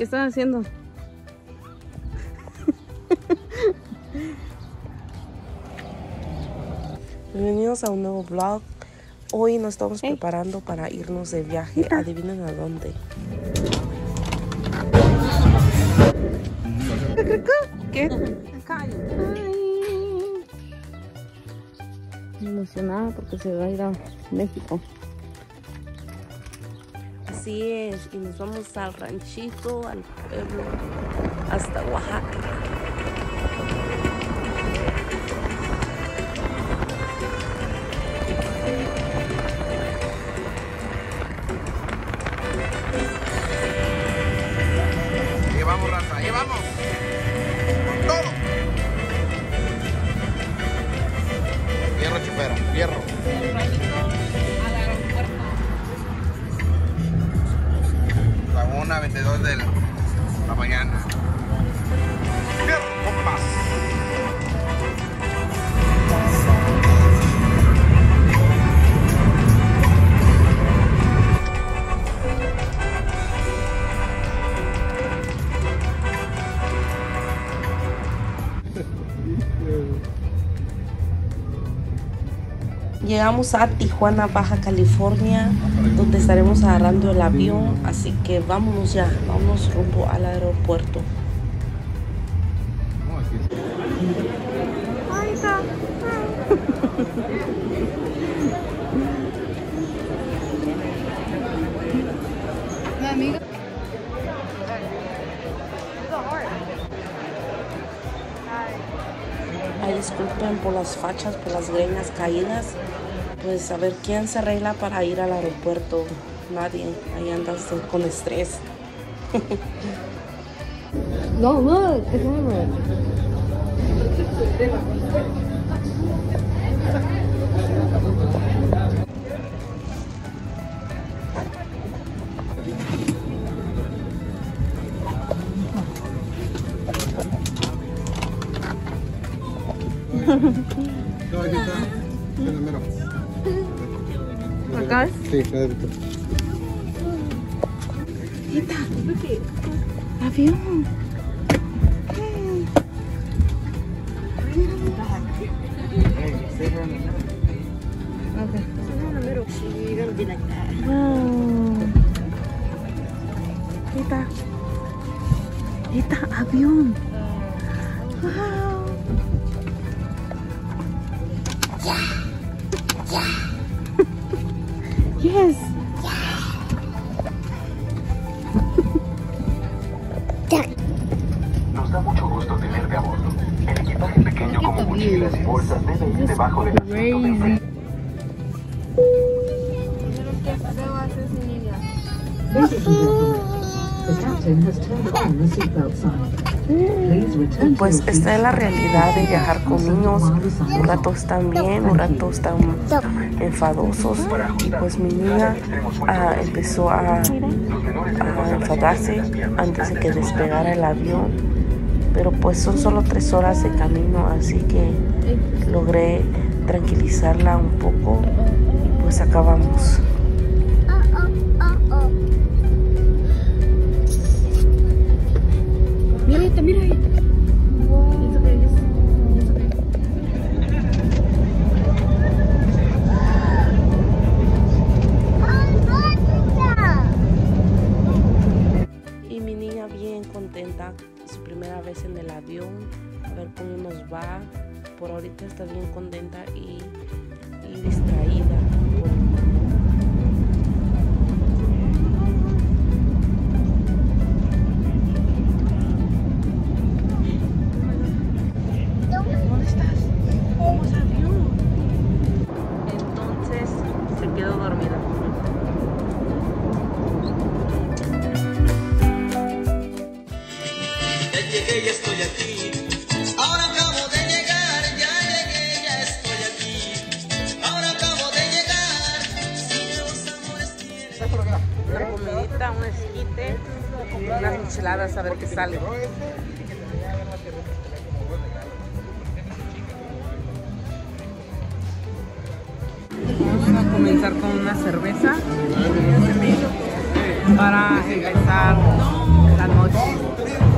¿Qué están haciendo? Bienvenidos a un nuevo vlog. Hoy nos estamos preparando para irnos de viaje. Adivinen a dónde. ¿Qué? Emocionada porque se va a ir a México. Así es, y nos vamos al ranchito, al pueblo, hasta Oaxaca. Ahí una, 22 de la Llegamos a Tijuana, Baja California, donde estaremos agarrando el avión. Así que vámonos ya, vámonos rumbo al aeropuerto. Disculpen por las fachas, por las greñas caídas. Pues a ver quién se arregla para ir al aeropuerto. Nadie. Ahí andas con estrés. No, look, the camera. No, aquí está. El número. Acá. Sí, la débito. Avión. Okay. Wow. Kita. Kita, avión. Wow. Yes. Nos da mucho gusto tenerte a bordo. El equipaje pequeño como mochilas y bolsas debe ir debajo del asiento de enfrente. The captain has turned on the seatbelt sign. To Pues esta es la realidad de viajar con niños. Un rato están bien, un rato están enfadosos. Y pues mi niña ah, empezó a, a enfadarse antes de que despegara el avión. Pero pues son solo tres horas de camino, así que logré tranquilizarla un poco y pues acabamos. Mira ahí, mira ahí. Y mi niña bien contenta, su primera vez en el avión, a ver cómo nos va. Por ahorita está bien contenta y, y distraída. Llegué, ya estoy aquí. Ahora acabo de llegar, ya llegué, ya estoy aquí. Ahora acabo de llegar. Si los amores tienen. Una comidita, un esquite, unas enchiladas a ver qué sale. Vamos a comenzar con una cerveza. para empezar la noche.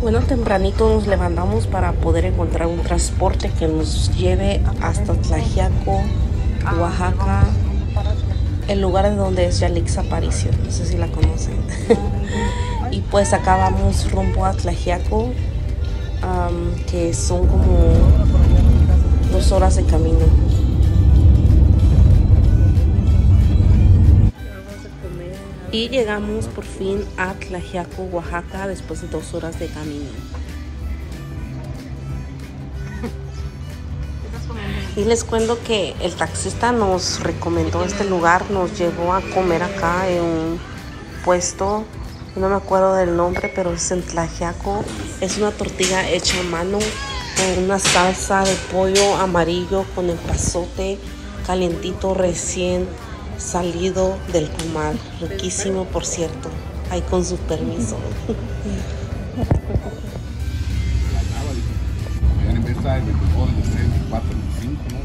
Bueno, tempranito nos levantamos para poder encontrar un transporte que nos lleve hasta Tlajiaco, Oaxaca, el lugar de donde es Yalix Aparicio. No sé si la conocen. y pues acá vamos rumbo a Tlajiaco, que son como dos horas de camino. Y llegamos por fin a Tlajiaco, Oaxaca, después de dos horas de camino. Y les cuento que el taxista nos recomendó este lugar, nos llevó a comer acá en un puesto, no me acuerdo del nombre, pero es en Tlajiaco. Es una tortilla hecha a mano con una salsa de pollo amarillo con el pasote calientito recién salido del comal. Riquísimo, por cierto. Ahí con su permiso. Habían empezado el 24, el 23, el 24, el 25, ¿no?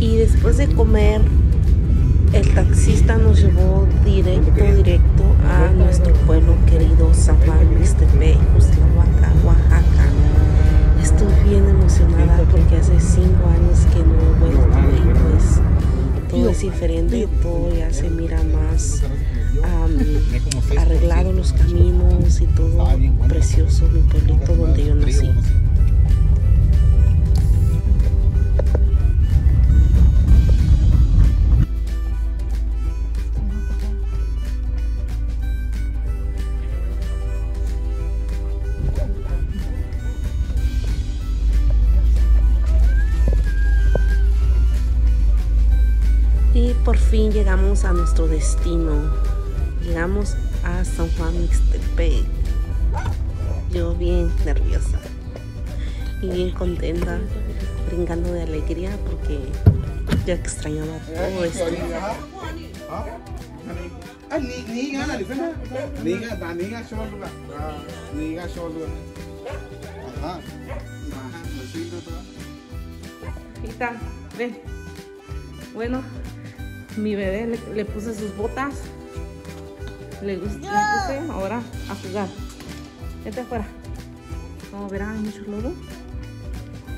Y después de comer, el taxista nos llevó directo, directo a nuestro pueblo querido San Juan Mixtepec. Estoy bien emocionada porque hace cinco años que no he vuelto y pues todo es diferente, todo ya se mira más am, arreglado los caminos y todo precioso, mi pueblito donde yo nací. Llegamos a nuestro destino. Llegamos a San Juan Mixtepec. Yo bien nerviosa y bien contenta, brincando de alegría porque ya extrañaba todo esto. Ven. Bueno, mi bebé le, le puse sus botas. Le, le puse ahora a jugar. Vete afuera. Como verán, hay mucho lodo.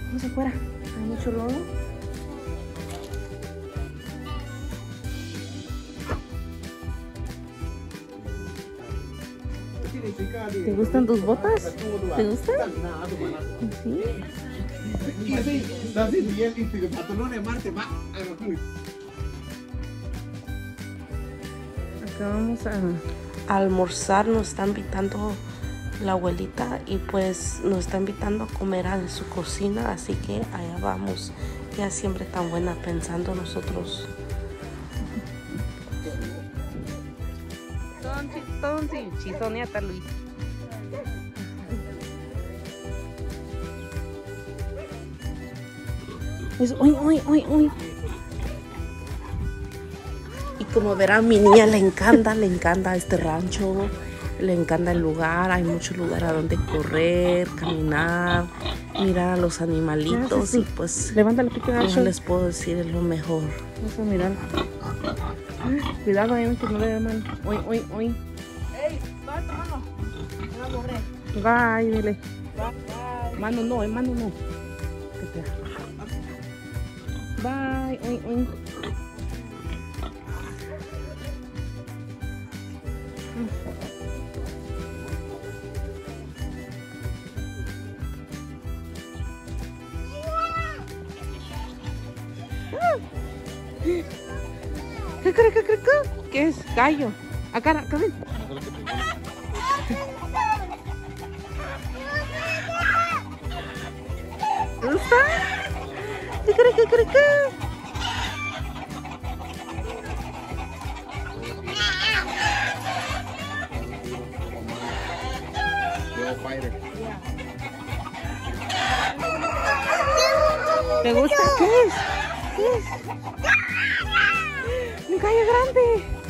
Vamos afuera. Hay mucho lodo. ¿Te gustan tus botas? ¿Te gustan? Sí. Vamos a a almorzar nos está invitando la abuelita y pues nos está invitando a comer a su cocina, así que allá vamos. Ya siempre tan buena pensando nosotros. Es, uy, uy, uy, uy. Como verán, mi niña le encanta, le encanta este rancho, le encanta el lugar, hay mucho lugar a donde correr, caminar, mirar a los animalitos y pues Levanta no les puedo decir es lo mejor. Vamos a mirar. Cuidado ahí que no le dé mano. Uy, uy, uy. Bye, dile. Mano no, eh, mano no. Que te- Bye, uy, uy. Qué? ¿Qué es? Gallo. Acá. ¿Dónde está? ¿Qué cree, qué cree, qué? ¿Te gusta? ¿Qué es? ¿Qué es? ¡Un gallo grande!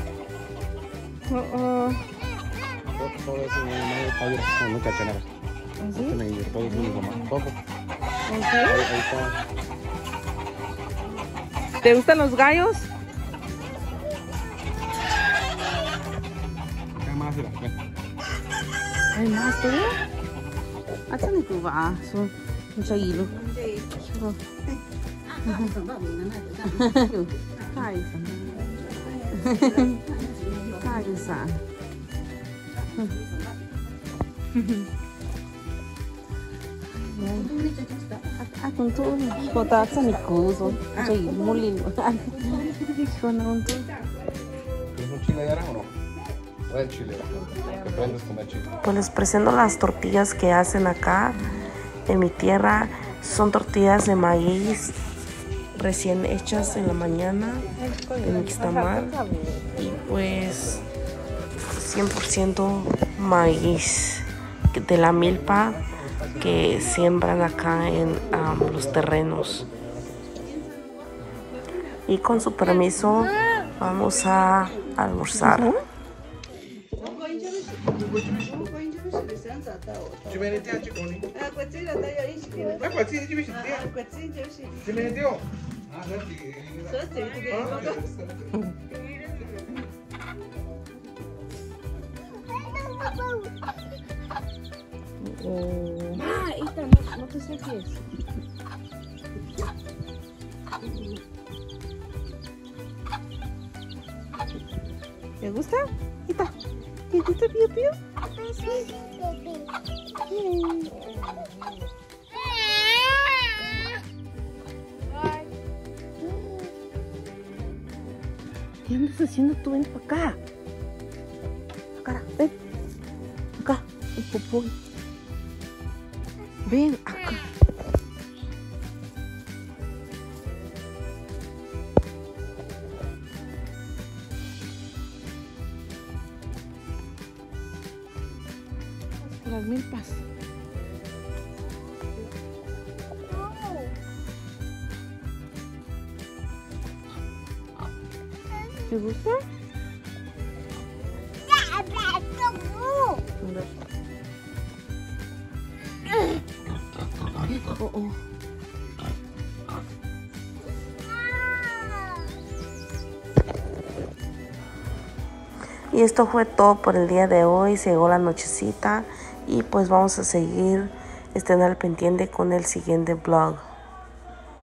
¿Te gustan los gallos? Hay más todavía. Te prendes comer chile. Pues les presento las tortillas que hacen acá en mi tierra. Son tortillas de maíz recién hechas en la mañana en Ixtamal. Y pues 100% maíz de la milpa que siembran acá en am, los terrenos. Y con su permiso vamos a almorzar. Oh. Ah, esta no, no pensé que es. ¿Te gusta? Ita. ¿Te gusta Pío Pío? ¿Qué andas haciendo tú? Ven para acá. Para acá, ven. Acá, el popó. Ven acá. Las milpas. ¿Te Oh, oh. Y esto fue todo por el día de hoy. Llegó la nochecita y pues vamos a seguir estén al pendiente con el siguiente vlog.